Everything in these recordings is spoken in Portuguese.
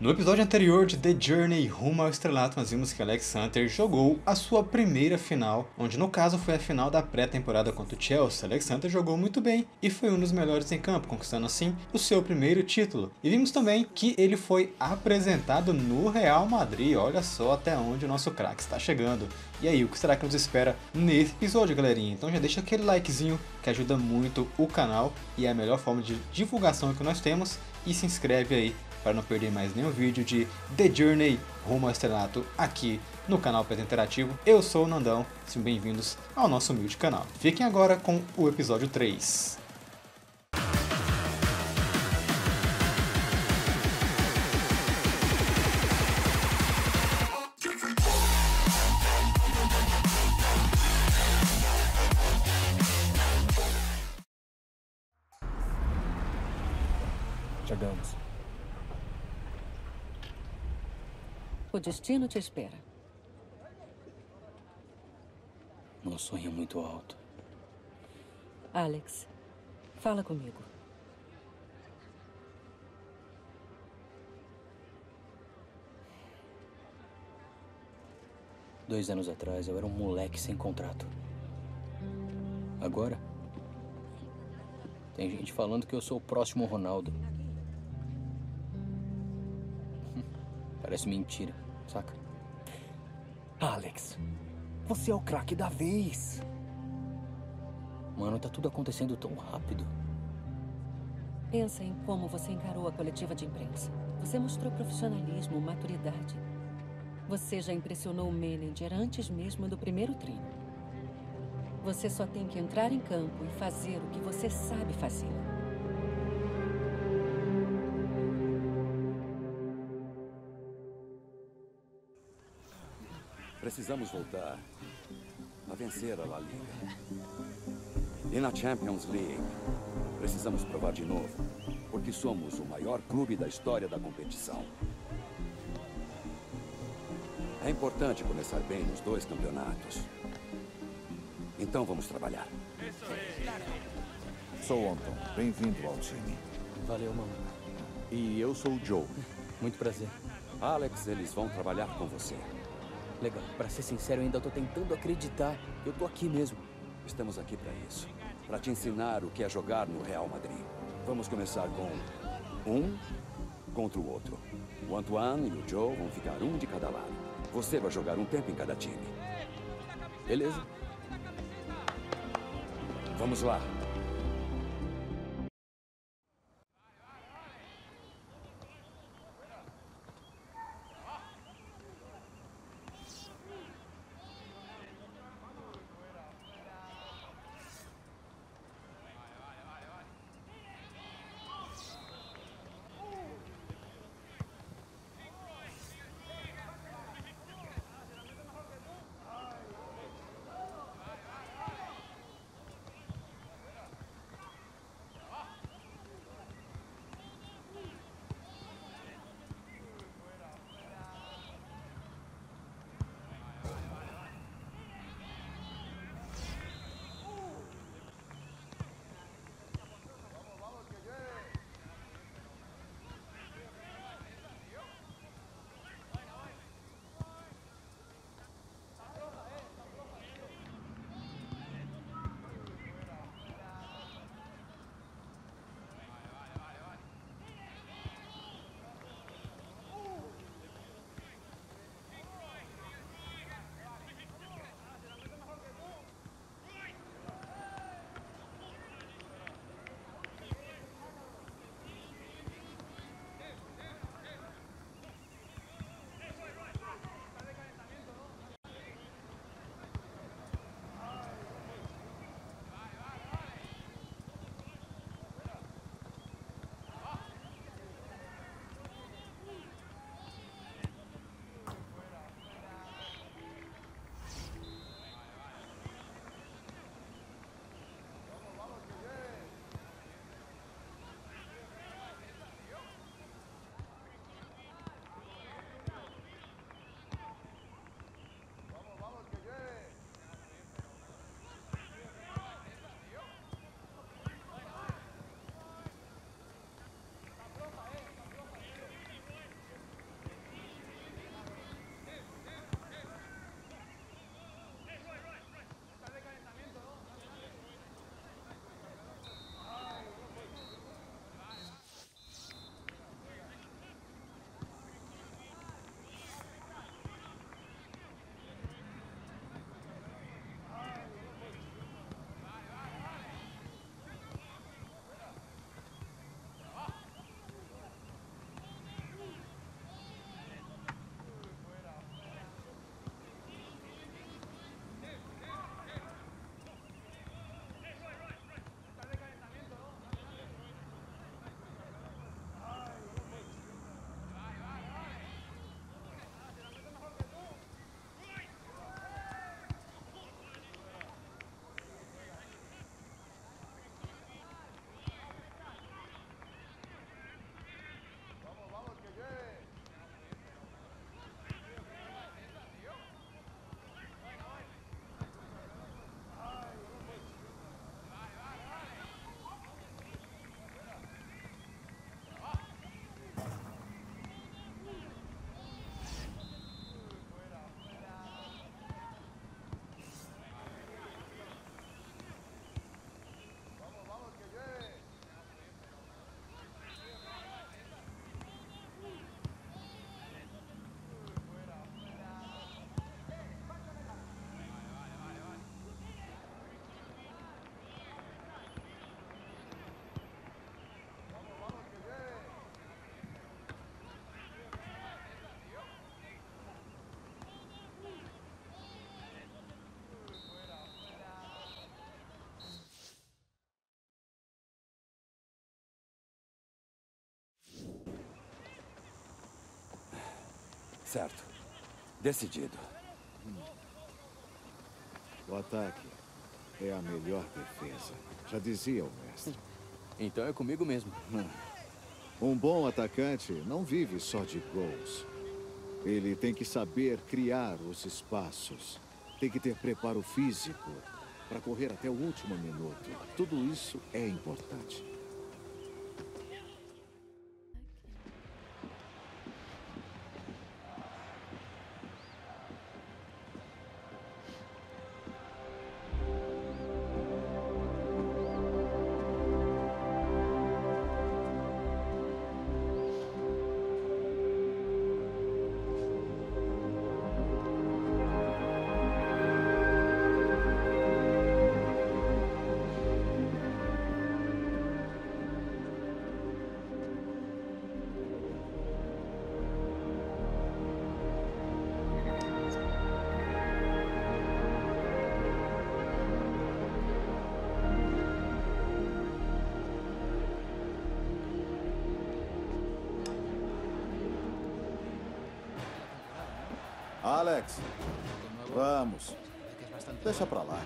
No episódio anterior de The Journey rumo ao estrelato, nós vimos que Alex Hunter jogou a sua primeira final, onde no caso foi a final da pré-temporada contra o Chelsea. Alex Hunter jogou muito bem e foi um dos melhores em campo, conquistando assim o seu primeiro título. E vimos também que ele foi apresentado no Real Madrid, olha só até onde o nosso craque está chegando. E aí, o que será que nos espera nesse episódio, galerinha? Então já deixa aquele likezinho que ajuda muito o canal e é a melhor forma de divulgação que nós temos. E se inscreve aí para não perder mais nenhum vídeo de The Journey rumo ao estrelato aqui no canal Pet Interativo. Eu sou o Nandão, sejam bem-vindos ao nosso humilde canal. Fiquem agora com o episódio 3. Chegamos. O destino te espera. Meu sonho é muito alto. Alex, fala comigo. Dois anos atrás eu era um moleque sem contrato. Agora, tem gente falando que eu sou o próximo Ronaldo. Parece mentira, saca? Alex, você é o craque da vez. Mano, tá tudo acontecendo tão rápido. Pensa em como você encarou a coletiva de imprensa. Você mostrou profissionalismo, maturidade. Você já impressionou o manager antes mesmo do primeiro treino. Você só tem que entrar em campo e fazer o que você sabe fazer. Precisamos voltar a vencer a La Liga. E na Champions League, precisamos provar de novo, porque somos o maior clube da história da competição. É importante começar bem nos dois campeonatos. Então vamos trabalhar. Sou Anton. Bem-vindo ao time. Valeu, mano. E eu sou o Joe. Muito prazer. Alex, eles vão trabalhar com você. Legal. Pra ser sincero, ainda tô tentando acreditar. Eu tô aqui mesmo. Estamos aqui para isso. Para te ensinar o que é jogar no Real Madrid. Vamos começar com um contra o outro. O Antoine e o Joe vão ficar um de cada lado. Você vai jogar um tempo em cada time. Beleza. Vamos lá. Certo. Decidido. O ataque é a melhor defesa. Já dizia o mestre. Então é comigo mesmo. Um bom atacante não vive só de gols. Ele tem que saber criar os espaços. Tem que ter preparo físico para correr até o último minuto. Tudo isso é importante. Alex, vamos. Deixa pra lá.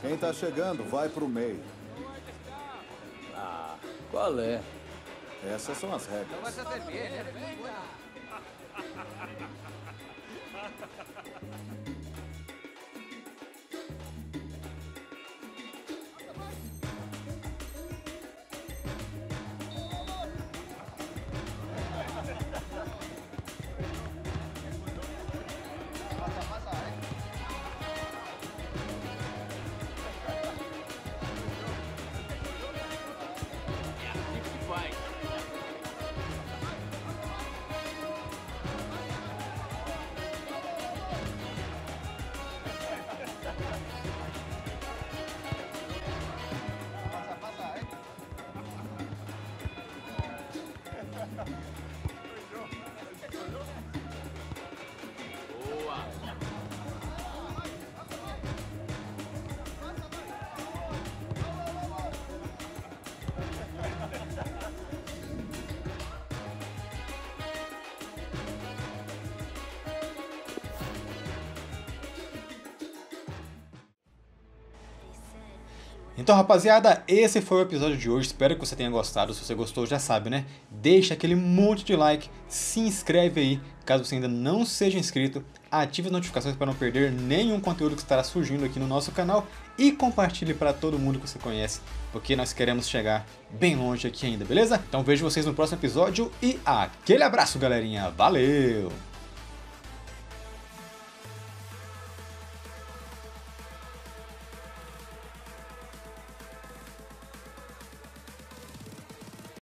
Quem tá chegando, vai pro meio. Qual é? Essas são as regras. Então, rapaziada, esse foi o episódio de hoje. Espero que você tenha gostado. Se você gostou, já sabe, né? Deixa aquele monte de like, se inscreve aí, caso você ainda não seja inscrito, ative as notificações para não perder nenhum conteúdo que estará surgindo aqui no nosso canal e compartilhe para todo mundo que você conhece, porque nós queremos chegar bem longe aqui ainda, beleza? Então vejo vocês no próximo episódio e aquele abraço, galerinha. Valeu!